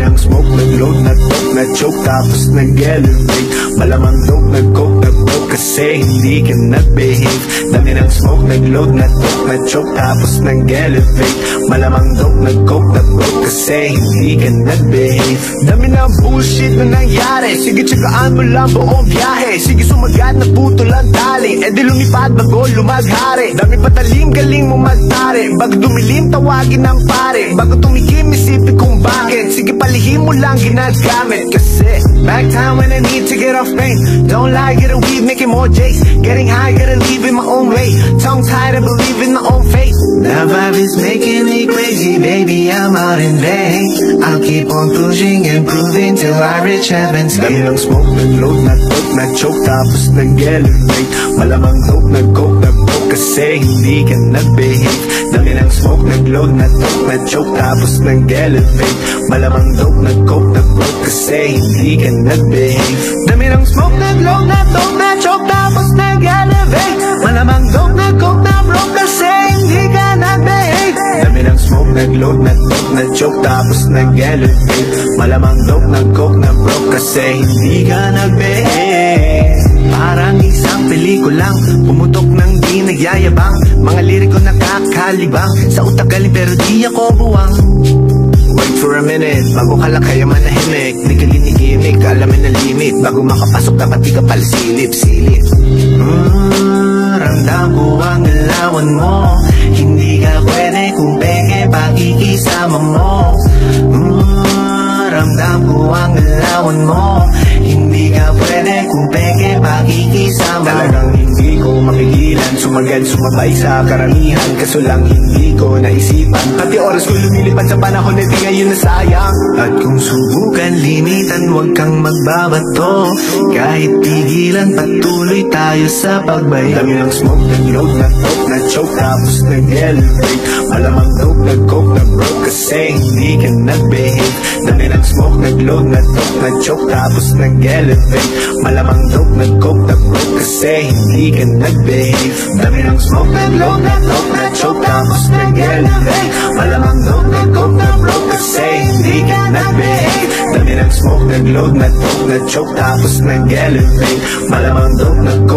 Dami ng smoke, nag-load, nag-talk, na-choke Tapos nag-elevate. Malamang dope, nag-coke, nag-broke Kasi hindi ka nag-behave. Dami ng smoke, nag-load, nag-talk, na-choke Tapos nag-elevate. Malamang dope, nag-coke, nag-broke Kasi hindi ka nag-behave. Dami ng bullshit na nangyari. Sige, tsagaan mo lang buong biyahe. Sige, sumagat na puto lang tali. E di lumipad bago lumaghari. Dami patalim, galing mo magtari. Bago dumilim, tawagin ng pare. Bago tumikim, isipin lang ginagamit Kasi back time when I need to get off pain. Don't lie, get a weed, making more J's. Getting high, gotta leave in my own way. Tongue tied, I believe in my own faith The vibe is making me crazy, baby, I'm out in vain. I'll keep on pushing and proving till I reach heaven's gate Dami ng smoke, nag-load, nag-dope, nag-choke Tapos nag-elevate. Malamang dope, nag-coke, nag-broke Kasi hindi ka nag-behave. Dami ng smoke, nag-load, nag-dope, nag-choke Tapos nag-elevate. Malamang dope, Kasi hindi ka nag-behave Dami ng smoke, nag-load, nag-dope, nag-choke Tapos nag-elevate. Malamang dope, nag-coke, nag-broke Kasi hindi ka nag-behave Dami ng smoke, nag-load, nag-dope, nag-choke Tapos nag-elevate. Malamang dope, nag-coke, nag-broke Kasi hindi ka nag-behave Parang isang pelikulang Pumutok ng di nagyayabang. Mga liriko nakakalibang. Sa utak galing pero di ako buwang for a minute, bago ka lang kaya manahimik. Di ka ginigimik, alamin ang limit. Bago makapasok dapat di ka pala silip, silip mm, Ramdam ko ang galawan mo. Hindi ka pwede kung peke pakikisama mo. Mm, Ramdam ko ang galawan mo Ka pwede kung peke pakikisama. Talagang hindi ko mapigilan Sumagal, sumabay sa karamihan. Kaso lang hindi ko naisipan. Pati oras ko lumilipad sa panahon na di ngayon nasayang. At kung subukan limitan Huwag kang magbabato. Kahit pigilan patuloy tayo sa pagbay. Dami ng smoke, nag-load, nag-dope, nag-choke Tapos nag-elevate Malamang dope, nag-coke, nag-broke Kasi hindi ka nag-behave. Dami ng smoke, nag-load, nag-dope, nag-choke Tapos nag-elevate. Malamang dope, nag-coke, nag-broke Kasi hindi ka nag-behave. Dami ng smoke, nag-load, nag-dope, nag-choke Tapos nag-elevate. Malamang dope, nag-coke, nag-broke Kasi hindi ka nag-behave. Dami ng smoke, nag-load, nag-dope, nag-choke Tapos nag-elevate. Malamang dope, nag-coke,